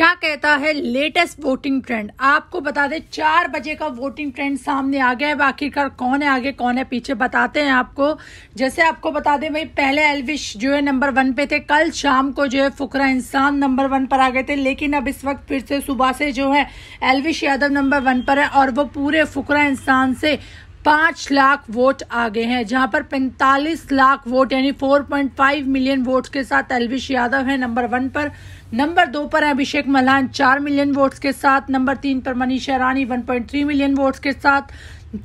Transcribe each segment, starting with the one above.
क्या कहता है लेटेस्ट वोटिंग ट्रेंड? आपको बता दें, चार बजे का वोटिंग ट्रेंड सामने आ गया है। आखिरकार कौन है आगे, कौन है पीछे, बताते हैं आपको। जैसे आपको बता दें, भाई, पहले एलविश जो है नंबर वन पे थे, कल शाम को जो है फुकरा इंसान नंबर वन पर आ गए थे। लेकिन अब इस वक्त फिर से सुबह से जो है एलविश यादव नंबर वन पर है और वो पूरे फुकरा इंसान से पाँच लाख वोट आ गए हैं, जहाँ पर पैंतालीस लाख वोट, यानी 4.5 मिलियन वोट के साथ एलविश यादव है नंबर वन पर, नंबर दो पर है अभिषेक मल्हान, चार मिलियन वोट्स के साथ, नंबर तीन पर मनीषा रानी 1.3 मिलियन वोट्स के साथ,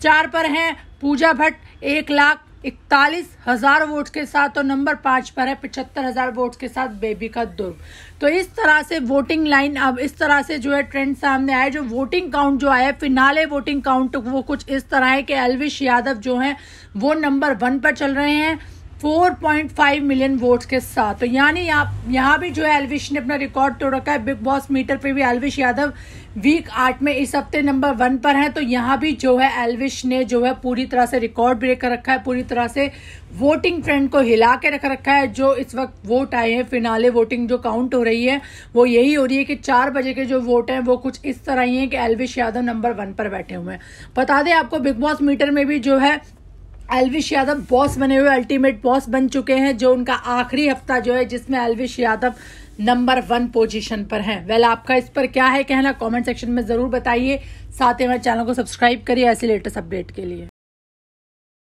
चार पर हैं पूजा भट्ट, एक लाख इकतालीस हज़ार वोट के साथ और नंबर पाँच पर है, पिछहत्तर हज़ार वोट के साथ बेबी का दुर्ग। तो इस तरह से वोटिंग लाइन अब इस तरह से जो है ट्रेंड सामने आया जो वोटिंग काउंट जो आया फिनाले वोटिंग काउंट वो कुछ इस तरह है कि अलविश यादव जो है, वो नंबर वन पर चल रहे हैं। 4.5 मिलियन वोट्स के साथ। तो यानी यहाँ भी जो है एलविश ने अपना रिकॉर्ड तोड़ रखा है। बिग बॉस मीटर पे भी एलविश यादव वीक आठ में इस हफ़्ते नंबर वन पर है। तो यहाँ भी जो है एलविश ने जो है पूरी तरह से रिकॉर्ड ब्रेक कर रखा है, पूरी तरह से वोटिंग ट्रेंड को हिला के रख रखा है। जो इस वक्त वोट आए हैं, फिनाले वोटिंग जो काउंट हो रही है, वो यही हो रही है कि चार बजे के जो वोट हैं, वो कुछ इस तरह ही है कि एलविश यादव नंबर वन पर बैठे हुए हैं। बता दें आपको, बिग बॉस मीटर में भी जो है एलविश यादव बॉस बने हुए अल्टीमेट बॉस बन चुके हैं, जो उनका आखिरी हफ़्ता जो है, जिसमें Elvish Yadav number one position पर है। वेल आपका इस पर क्या है कहना कमेंट सेक्शन में ज़रूर बताइए। साथ ही हमारे चैनल को सब्सक्राइब करिए ऐसे लेटेस्ट अपडेट के लिए।